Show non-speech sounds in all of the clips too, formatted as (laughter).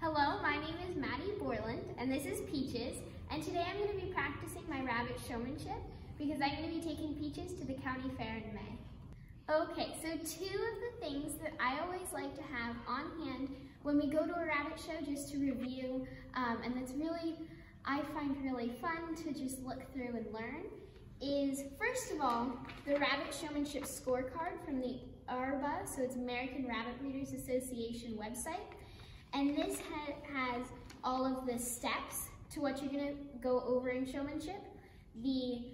Hello, my name is Maddi Borland, and this is Peaches, and today I'm going to be practicing my rabbit showmanship because I'm going to be taking Peaches to the county fair in May. Okay, so two of the things that I always like to have on hand when we go to a rabbit show just to review, um, and that's really, I find really fun to just look through and learn, is first of all, the Rabbit Showmanship Scorecard from the ARBA, so it's American Rabbit Breeders Association website. And this ha has all of the steps to what you're gonna go over in showmanship, the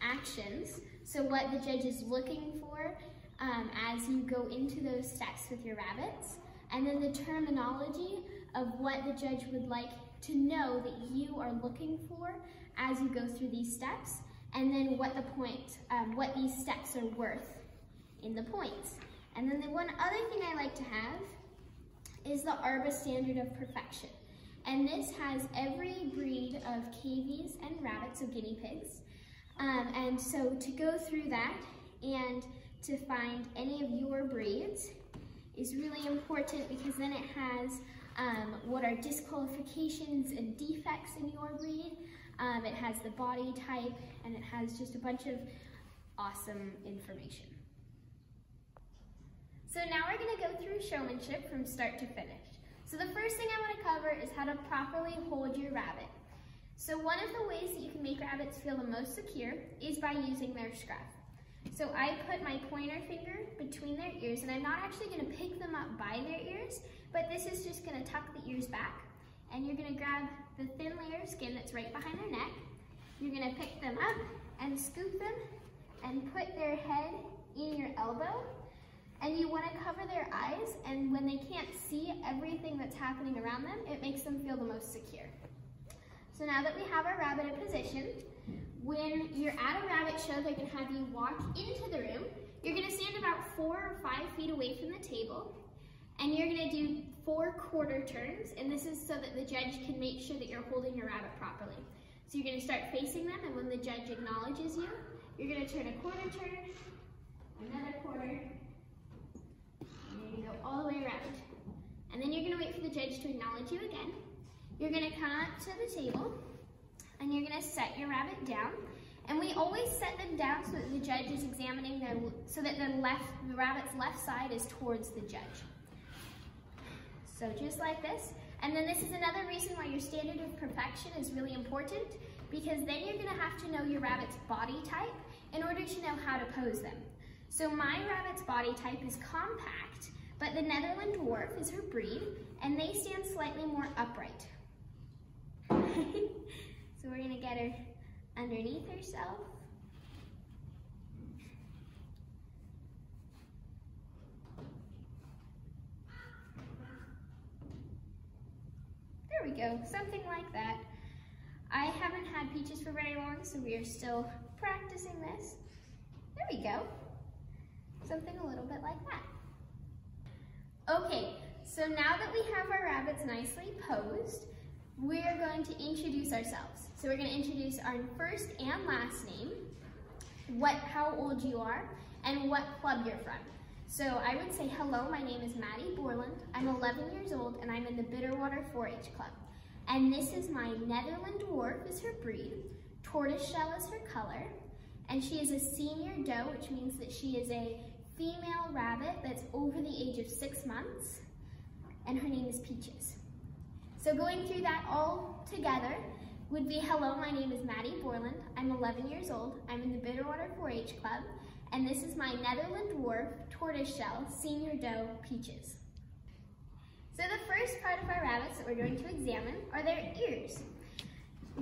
actions, so what the judge is looking for um, as you go into those steps with your rabbits, and then the terminology of what the judge would like to know that you are looking for as you go through these steps, and then what the point, um, what these steps are worth in the points. And then the one other thing I like to have is the ARBA Standard of Perfection. And this has every breed of cavies and rabbits, so guinea pigs. Um, and so to go through that and to find any of your breeds is really important because then it has um, what are disqualifications and defects in your breed. Um, it has the body type and it has just a bunch of awesome information. So now we're gonna go through showmanship from start to finish. So the first thing I wanna cover is how to properly hold your rabbit. So one of the ways that you can make rabbits feel the most secure is by using their scruff. So I put my pointer finger between their ears and I'm not actually gonna pick them up by their ears, but this is just gonna tuck the ears back and you're gonna grab the thin layer of skin that's right behind their neck. You're gonna pick them up and scoop them and put their head in your elbow and you want to cover their eyes and when they can't see everything that's happening around them, it makes them feel the most secure. So now that we have our rabbit in position, when you're at a rabbit show, they're going to have you walk into the room. You're going to stand about four or five feet away from the table and you're going to do four quarter turns and this is so that the judge can make sure that you're holding your rabbit properly. So you're going to start facing them and when the judge acknowledges you, you're going to turn a quarter turn, another quarter, go all the way around. And then you're gonna wait for the judge to acknowledge you again. You're gonna come up to the table and you're gonna set your rabbit down. And we always set them down so that the judge is examining their, so that the left, the rabbit's left side is towards the judge. So just like this. And then this is another reason why your standard of perfection is really important because then you're gonna have to know your rabbit's body type in order to know how to pose them. So my rabbit's body type is compact, but the Netherland Dwarf is her breed, and they stand slightly more upright. (laughs) so we're gonna get her underneath herself. There we go, something like that. I haven't had peaches for very long, so we are still practicing this. There we go. Something a little bit like that. Okay, so now that we have our rabbits nicely posed, we're going to introduce ourselves. So we're going to introduce our first and last name, what, how old you are, and what club you're from. So I would say, hello, my name is Maddi Borland. I'm 11 years old, and I'm in the Bitterwater 4-H Club. And this is my Netherland Dwarf is her breed, Tortoiseshell is her color, and she is a senior doe, which means that she is a female rabbit that's over the age of six months, and her name is Peaches. So going through that all together would be, hello, my name is Maddi Borland. I'm 11 years old. I'm in the Bitterwater 4-H Club, and this is my Netherland Dwarf Tortoiseshell Senior Doe Peaches. So the first part of our rabbits that we're going to examine are their ears.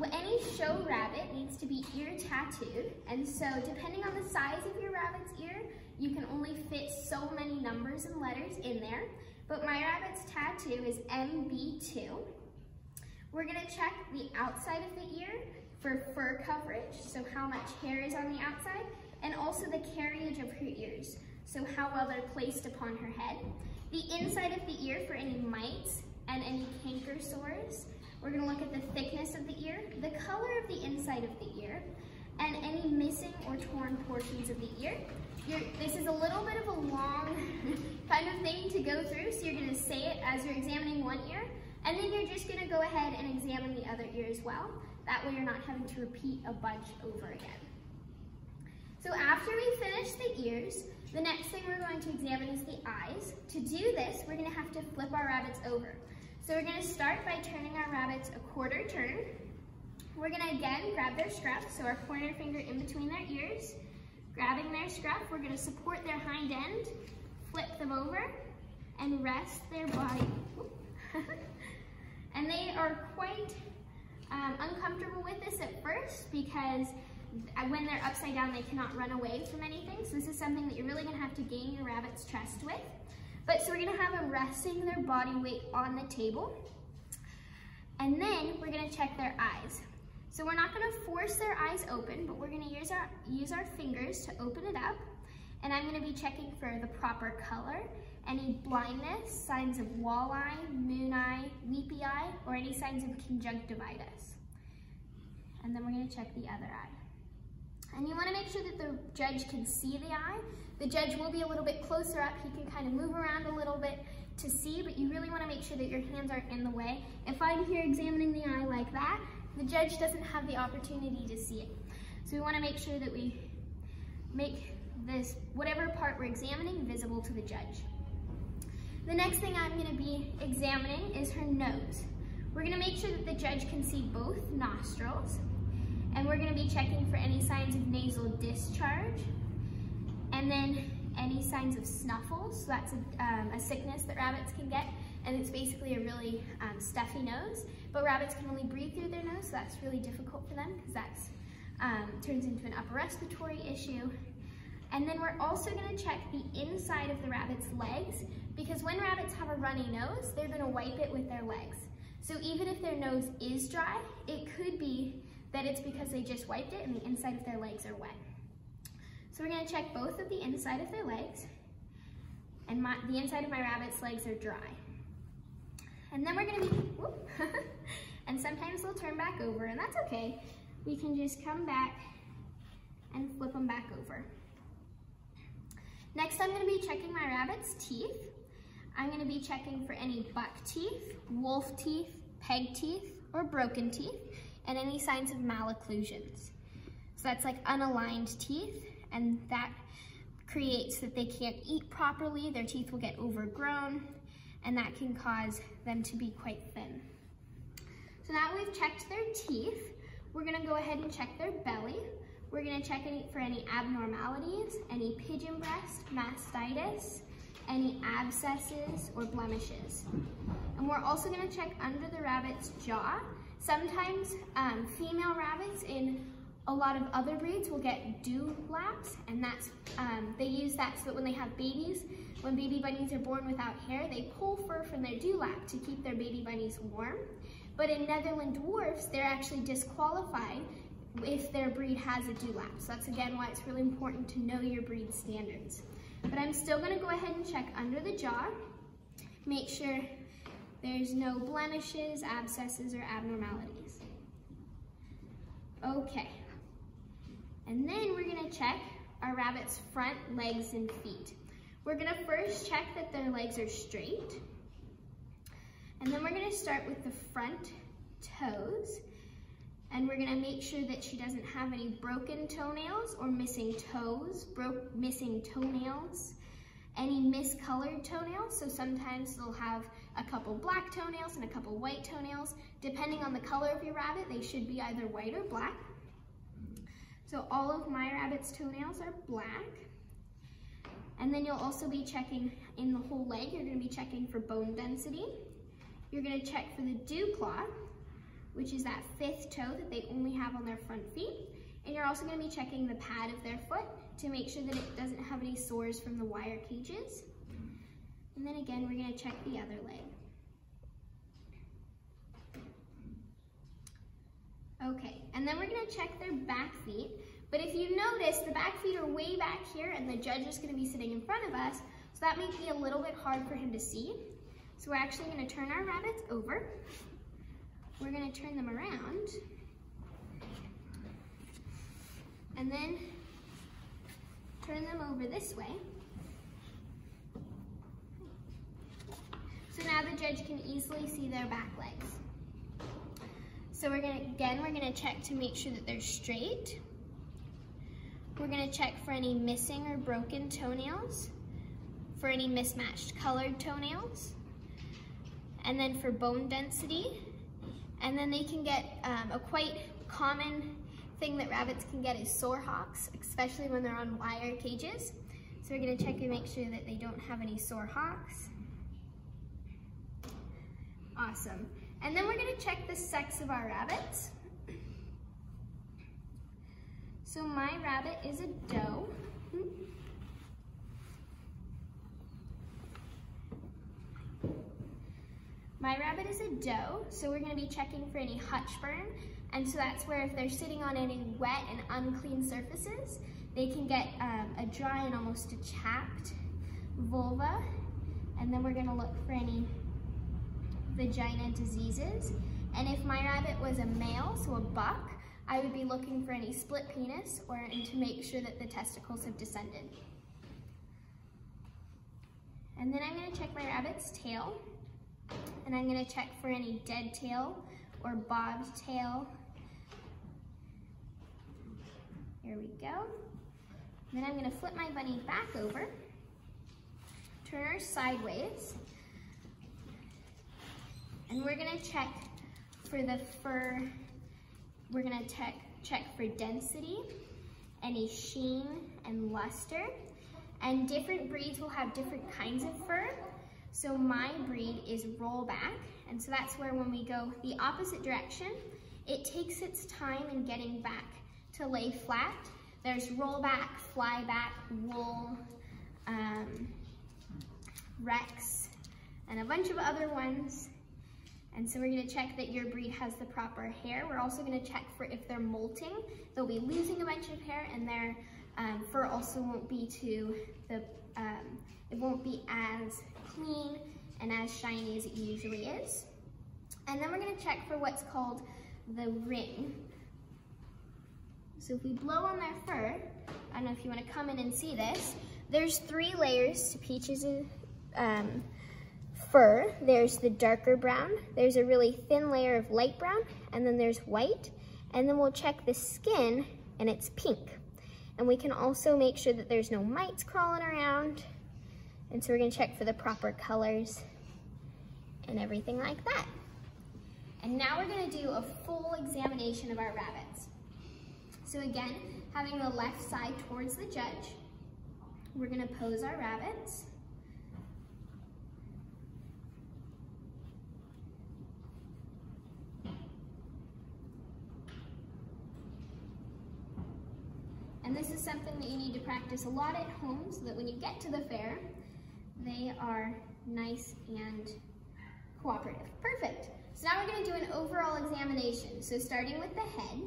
Any show rabbit needs to be ear tattooed, and so depending on the size of your rabbit's ear, you can only fit so many numbers and letters in there, but my rabbit's tattoo is MB2. We're gonna check the outside of the ear for fur coverage, so how much hair is on the outside, and also the carriage of her ears, so how well they're placed upon her head. The inside of the ear for any mites and any canker sores. We're gonna look at the thickness of the ear, the color of the inside of the ear, and any missing or torn portions of the ear, You're, this is a little bit of a long (laughs) kind of thing to go through, so you're gonna say it as you're examining one ear, and then you're just gonna go ahead and examine the other ear as well. That way you're not having to repeat a bunch over again. So after we finish the ears, the next thing we're going to examine is the eyes. To do this, we're gonna have to flip our rabbits over. So we're gonna start by turning our rabbits a quarter turn. We're gonna again grab their scruff, so our pointer finger in between their ears. Grabbing their scruff, we're gonna support their hind end, flip them over, and rest their body. (laughs) and they are quite um, uncomfortable with this at first because when they're upside down, they cannot run away from anything. So this is something that you're really gonna have to gain your rabbit's trust with. But so we're gonna have them resting their body weight on the table. And then we're gonna check their eyes. So we're not gonna force their eyes open, but we're gonna use our, use our fingers to open it up. And I'm gonna be checking for the proper color, any blindness, signs of walleye, moon eye, weepy eye, or any signs of conjunctivitis. And then we're gonna check the other eye. And you wanna make sure that the judge can see the eye. The judge will be a little bit closer up. He can kind of move around a little bit to see, but you really wanna make sure that your hands aren't in the way. If I'm here examining the eye like that, the judge doesn't have the opportunity to see it. So we wanna make sure that we make this, whatever part we're examining, visible to the judge. The next thing I'm gonna be examining is her nose. We're gonna make sure that the judge can see both nostrils and we're gonna be checking for any signs of nasal discharge, and then any signs of snuffles. So that's a, um, a sickness that rabbits can get, and it's basically a really um, stuffy nose. But rabbits can only breathe through their nose, so that's really difficult for them because that um, turns into an upper respiratory issue. And then we're also gonna check the inside of the rabbit's legs because when rabbits have a runny nose, they're gonna wipe it with their legs. So even if their nose is dry, it could be that it's because they just wiped it and the inside of their legs are wet. So we're gonna check both of the inside of their legs and my, the inside of my rabbit's legs are dry. And then we're gonna be, whoop, (laughs) and sometimes they'll turn back over and that's okay. We can just come back and flip them back over. Next, I'm gonna be checking my rabbit's teeth. I'm gonna be checking for any buck teeth, wolf teeth, peg teeth, or broken teeth and any signs of malocclusions. So that's like unaligned teeth, and that creates that they can't eat properly, their teeth will get overgrown, and that can cause them to be quite thin. So now we've checked their teeth, we're gonna go ahead and check their belly. We're gonna check any, for any abnormalities, any pigeon breast, mastitis, any abscesses or blemishes. And we're also gonna check under the rabbit's jaw Sometimes um, female rabbits in a lot of other breeds will get dewlaps, and that's um, they use that so that when they have babies, when baby bunnies are born without hair, they pull fur from their dewlap to keep their baby bunnies warm. But in Netherland dwarfs, they're actually disqualified if their breed has a dewlap. So that's again why it's really important to know your breed standards. But I'm still gonna go ahead and check under the jaw, make sure there's no blemishes, abscesses, or abnormalities. Okay. And then we're gonna check our rabbit's front legs and feet. We're gonna first check that their legs are straight. And then we're gonna start with the front toes. And we're gonna make sure that she doesn't have any broken toenails or missing toes, broke, missing toenails, any miscolored toenails. So sometimes they'll have a couple black toenails and a couple white toenails. Depending on the color of your rabbit, they should be either white or black. So all of my rabbit's toenails are black. And then you'll also be checking in the whole leg, you're gonna be checking for bone density. You're gonna check for the dew claw, which is that fifth toe that they only have on their front feet. And you're also gonna be checking the pad of their foot to make sure that it doesn't have any sores from the wire cages. And then again, we're gonna check the other leg. Okay, and then we're gonna check their back feet. But if you notice, the back feet are way back here and the judge is gonna be sitting in front of us, so that may be a little bit hard for him to see. So we're actually gonna turn our rabbits over. We're gonna turn them around. And then turn them over this way. Now the judge can easily see their back legs. So we're gonna, again, we're gonna check to make sure that they're straight. We're gonna check for any missing or broken toenails, for any mismatched colored toenails, and then for bone density. And then they can get um, a quite common thing that rabbits can get is sore hocks, especially when they're on wire cages. So we're gonna check and make sure that they don't have any sore hocks. Awesome. And then we're gonna check the sex of our rabbits. So my rabbit is a doe. My rabbit is a doe, so we're gonna be checking for any hutchburn. And so that's where if they're sitting on any wet and unclean surfaces, they can get um, a dry and almost a chapped vulva. And then we're gonna look for any vagina diseases. And if my rabbit was a male, so a buck, I would be looking for any split penis or to make sure that the testicles have descended. And then I'm gonna check my rabbit's tail. And I'm gonna check for any dead tail or bobbed tail. Here we go. Then I'm gonna flip my bunny back over, turn her sideways, and we're gonna check for the fur, we're gonna check, check for density, any sheen and luster. And different breeds will have different kinds of fur. So my breed is rollback, and so that's where when we go the opposite direction, it takes its time in getting back to lay flat. There's rollback, flyback, wool, um, Rex, and a bunch of other ones and so we're gonna check that your breed has the proper hair. We're also gonna check for if they're molting. They'll be losing a bunch of hair and their um, fur also won't be to the, um, it won't be as clean and as shiny as it usually is. And then we're gonna check for what's called the ring. So if we blow on their fur, I don't know if you wanna come in and see this, there's three layers to Peach's um, fur, there's the darker brown, there's a really thin layer of light brown, and then there's white. And then we'll check the skin, and it's pink. And we can also make sure that there's no mites crawling around. And so we're gonna check for the proper colors and everything like that. And now we're gonna do a full examination of our rabbits. So again, having the left side towards the judge, we're gonna pose our rabbits. And this is something that you need to practice a lot at home so that when you get to the fair, they are nice and cooperative. Perfect. So now we're gonna do an overall examination. So starting with the head,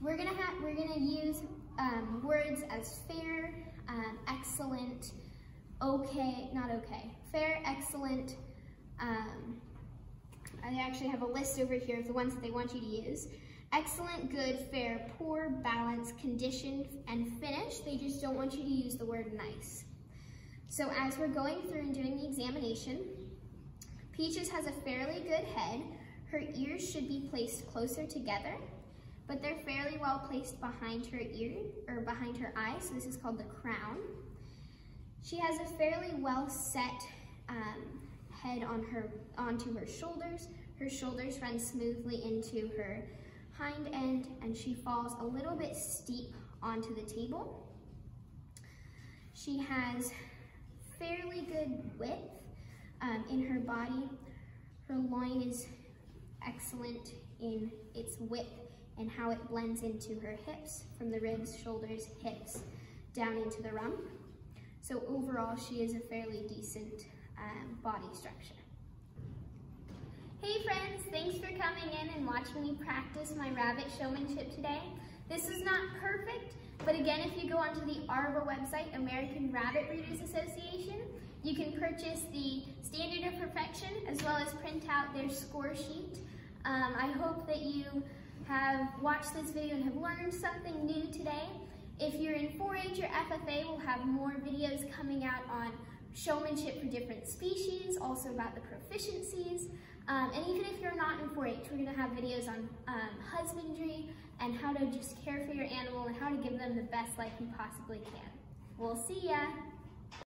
we're gonna have we're gonna use um, words as fair, um, excellent, okay, not okay, fair, excellent. Um, I actually have a list over here of the ones that they want you to use excellent, good, fair, poor, balanced, conditioned, and finished. They just don't want you to use the word nice. So as we're going through and doing the examination, Peaches has a fairly good head. Her ears should be placed closer together, but they're fairly well placed behind her ear, or behind her eyes, so this is called the crown. She has a fairly well set um, head on her onto her shoulders. Her shoulders run smoothly into her hind end and she falls a little bit steep onto the table. She has fairly good width um, in her body. Her loin is excellent in its width and how it blends into her hips, from the ribs, shoulders, hips, down into the rump. So overall, she is a fairly decent um, body structure. Hey friends, thanks for coming in and watching me practice my rabbit showmanship today. This is not perfect, but again, if you go onto the ARBA website, American Rabbit Breeders Association, you can purchase the Standard of Perfection as well as print out their score sheet. Um, I hope that you have watched this video and have learned something new today. If you're in 4-H or FFA, we'll have more videos coming out on showmanship for different species, also about the proficiencies. Um, and even if you're not in 4-H, we're going to have videos on um, husbandry and how to just care for your animal and how to give them the best life you possibly can. We'll see ya!